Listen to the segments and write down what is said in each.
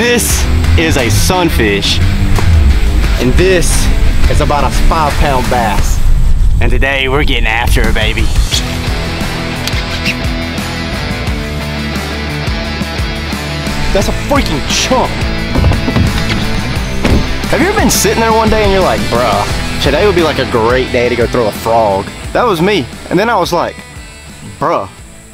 This is a sunfish. And this is about a five pound bass. And today we're getting after it, baby. That's a freaking chunk. Have you ever been sitting there one day and you're like, bruh, today would be like a great day to go throw a frog. That was me. And then I was like, bruh,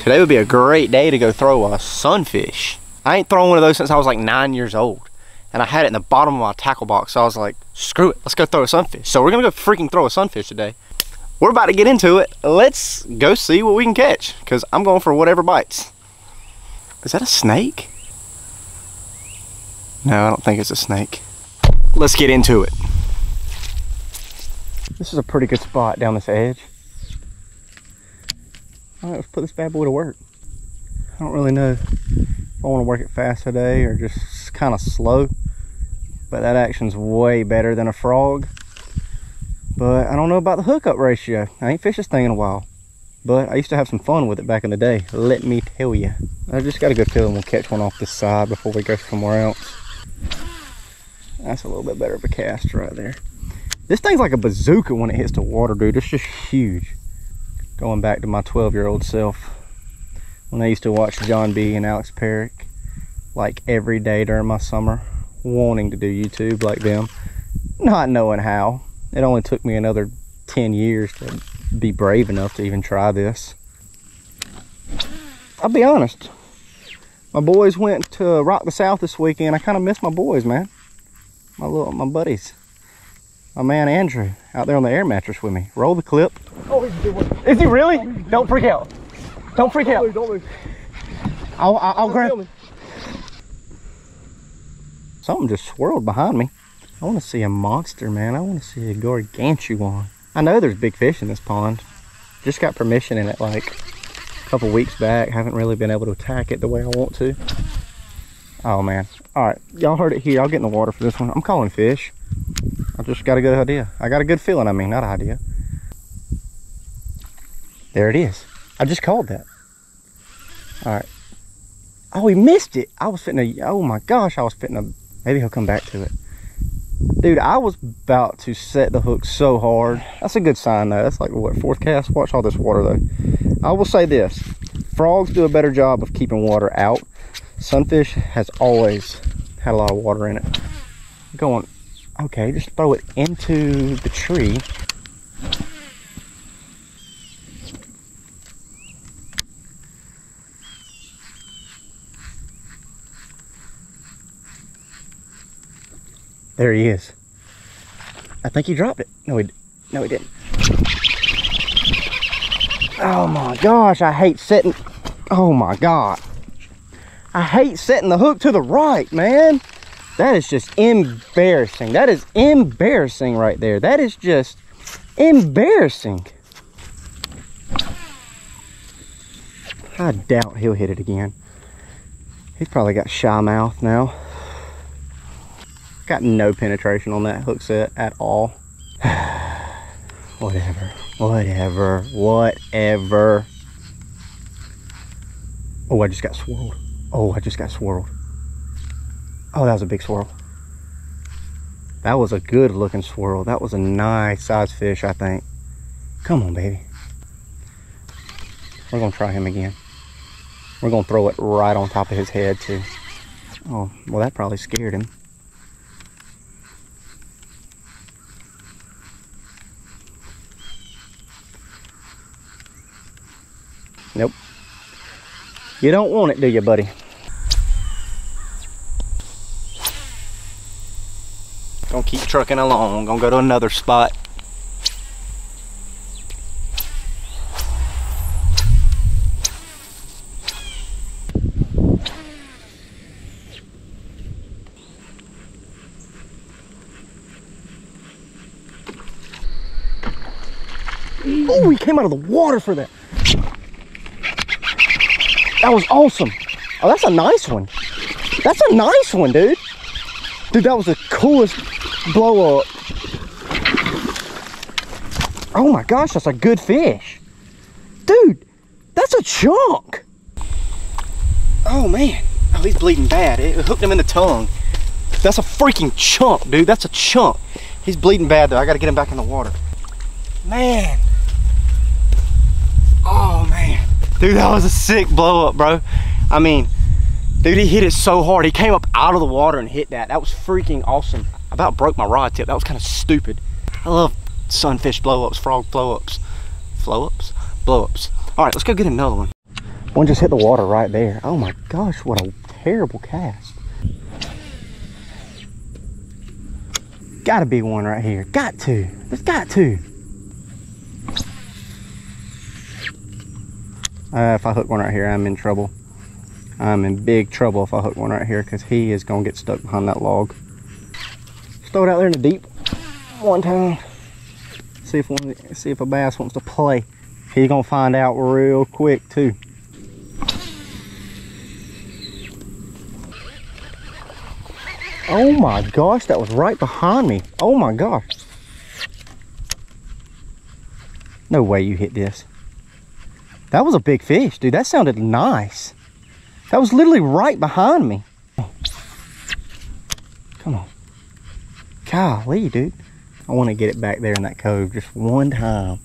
today would be a great day to go throw a sunfish. I ain't thrown one of those since I was like nine years old. And I had it in the bottom of my tackle box. So I was like, screw it, let's go throw a sunfish. So we're gonna go freaking throw a sunfish today. We're about to get into it. Let's go see what we can catch. Cause I'm going for whatever bites. Is that a snake? No, I don't think it's a snake. Let's get into it. This is a pretty good spot down this edge. All right, let's put this bad boy to work. I don't really know if I want to work it fast today or just kind of slow. But that action's way better than a frog. But I don't know about the hookup ratio. I ain't fished this thing in a while. But I used to have some fun with it back in the day. Let me tell you. I just got a good feeling we'll catch one off this side before we go somewhere else. That's a little bit better of a cast right there. This thing's like a bazooka when it hits the water, dude. It's just huge. Going back to my 12 year old self. When I used to watch John B and Alex Perrick like every day during my summer. Wanting to do YouTube like them. Not knowing how. It only took me another 10 years to be brave enough to even try this. I'll be honest. My boys went to Rock the South this weekend. I kind of miss my boys, man my little my buddies. My man Andrew out there on the air mattress with me. Roll the clip. Oh, is he really? Don't freak out. Don't freak out. Don't move. I'll, I'll, I'll grab. Something just swirled behind me. I want to see a monster, man. I want to see a gargantuan. I know there's big fish in this pond. Just got permission in it like a couple weeks back. Haven't really been able to attack it the way I want to. Oh man. All right, y'all heard it here. I'll get in the water for this one. I'm calling fish. I just got a good idea. I got a good feeling, I mean, not idea. There it is. I just called that. All right. Oh, he missed it. I was fitting a, oh my gosh, I was fitting a, maybe he'll come back to it. Dude, I was about to set the hook so hard. That's a good sign though. That's like what, fourth cast? Watch all this water though. I will say this, frogs do a better job of keeping water out Sunfish has always had a lot of water in it. Going, okay, just throw it into the tree. There he is. I think he dropped it. No, he, no, he didn't. Oh my gosh, I hate setting. Oh my God. I hate setting the hook to the right, man. That is just embarrassing. That is embarrassing right there. That is just embarrassing. I doubt he'll hit it again. He's probably got shy mouth now. Got no penetration on that hook set at all. whatever, whatever, whatever. Oh, I just got swirled. Oh, I just got swirled. Oh, that was a big swirl. That was a good looking swirl. That was a nice size fish, I think. Come on, baby. We're gonna try him again. We're gonna throw it right on top of his head too. Oh, well that probably scared him. You don't want it, do you, buddy? Gonna keep trucking along. Gonna go to another spot. Oh, he came out of the water for that. That was awesome. Oh, that's a nice one. That's a nice one, dude. Dude, that was the coolest blow up. Oh my gosh, that's a good fish. Dude, that's a chunk. Oh man. Oh, he's bleeding bad. It hooked him in the tongue. That's a freaking chunk, dude. That's a chunk. He's bleeding bad, though. I got to get him back in the water. Man. Oh, man. Dude, that was a sick blow up, bro. I mean, dude, he hit it so hard. He came up out of the water and hit that. That was freaking awesome. I about broke my rod tip. That was kind of stupid. I love sunfish blow ups, frog blow ups. Flow ups? Blow ups. All right, let's go get another one. One just hit the water right there. Oh my gosh, what a terrible cast. Gotta be one right here. Got to. There's got to. Uh, if I hook one right here, I'm in trouble. I'm in big trouble if I hook one right here because he is going to get stuck behind that log. Just throw it out there in the deep one time. See if one, see if a bass wants to play. He's going to find out real quick too. Oh my gosh, that was right behind me. Oh my gosh. No way you hit this. That was a big fish, dude. That sounded nice. That was literally right behind me. Come on. Golly, dude. I want to get it back there in that cove just one time.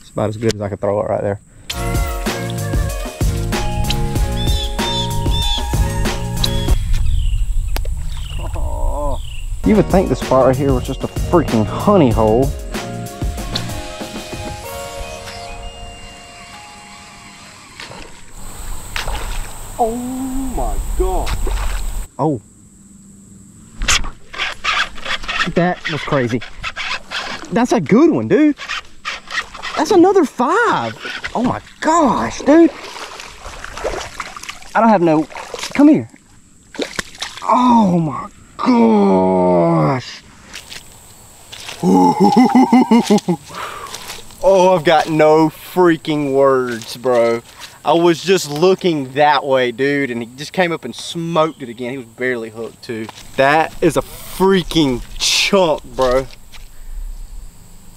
It's about as good as I could throw it right there. You would think this spot right here was just a freaking honey hole. Oh. That was crazy. That's a good one, dude. That's another five. Oh my gosh, dude. I don't have no, come here. Oh my gosh. oh, I've got no freaking words, bro. I was just looking that way, dude, and he just came up and smoked it again. He was barely hooked, too. That is a freaking chunk, bro.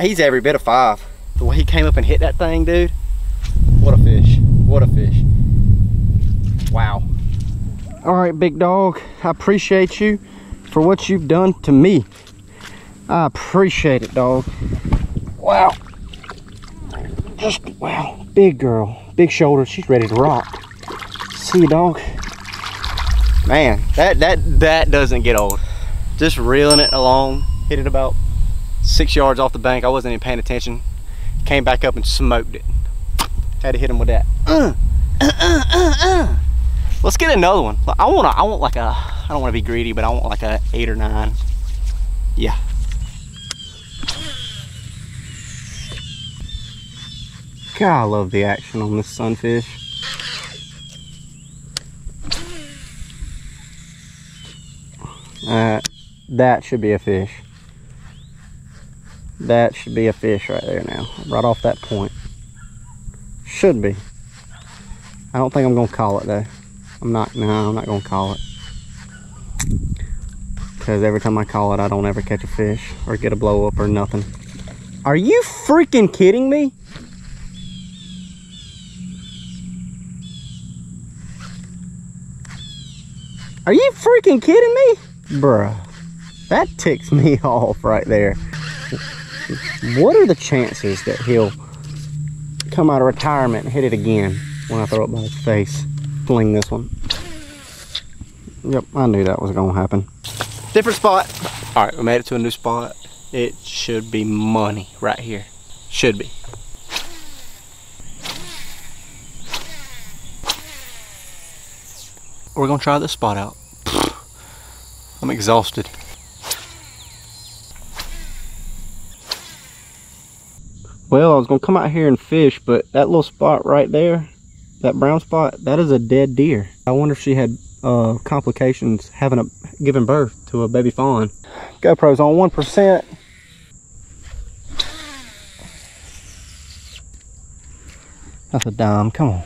He's every bit of five. The way he came up and hit that thing, dude. What a fish. What a fish. Wow. All right, big dog. I appreciate you for what you've done to me. I appreciate it, dog. Wow. Just, wow. Big girl. Big shoulders. She's ready to rock. See you, dog. Man, that, that, that doesn't get old. Just reeling it along. Hit it about six yards off the bank. I wasn't even paying attention. Came back up and smoked it. Had to hit him with that. Uh, uh, uh, Let's get another one. I want I want like a, I don't want to be greedy, but I want like a eight or nine. Yeah. God, I love the action on this sunfish. Uh, that should be a fish. That should be a fish right there now. Right off that point. Should be. I don't think I'm going to call it though. I'm not, no, I'm not going to call it. Because every time I call it, I don't ever catch a fish or get a blow up or nothing. Are you freaking kidding me? Are you freaking kidding me? Bruh, that ticks me off right there. What are the chances that he'll come out of retirement and hit it again when I throw it by his face? fling this one. Yep, I knew that was gonna happen. Different spot. All right, we made it to a new spot. It should be money right here. Should be. We're gonna try this spot out. I'm exhausted. Well, I was gonna come out here and fish, but that little spot right there, that brown spot, that is a dead deer. I wonder if she had uh, complications having a giving birth to a baby fawn. GoPro's on 1%. That's a dime, come on.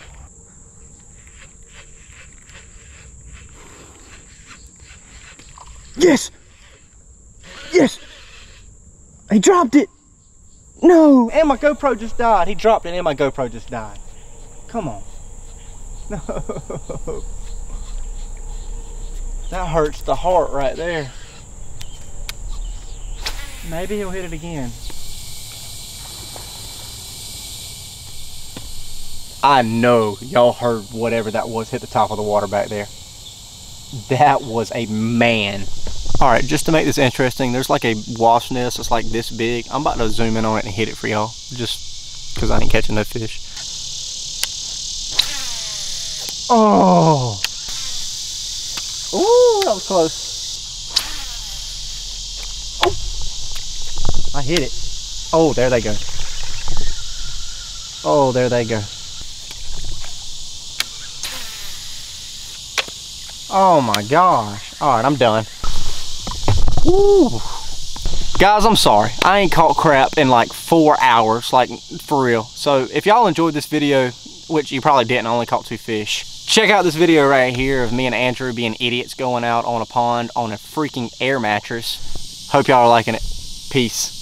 Yes! Yes! He dropped it! No! And my GoPro just died. He dropped it and my GoPro just died. Come on. No. That hurts the heart right there. Maybe he'll hit it again. I know y'all heard whatever that was hit the top of the water back there. That was a man. All right, just to make this interesting, there's like a wasp nest that's like this big. I'm about to zoom in on it and hit it for y'all, just because I ain't catching no fish. Oh! Ooh, that was close. Oh! I hit it. Oh, there they go. Oh, there they go. Oh my gosh. All right, I'm done. Woo. Guys, I'm sorry. I ain't caught crap in like four hours, like for real. So if y'all enjoyed this video, which you probably didn't, I only caught two fish. Check out this video right here of me and Andrew being idiots going out on a pond on a freaking air mattress. Hope y'all are liking it. Peace.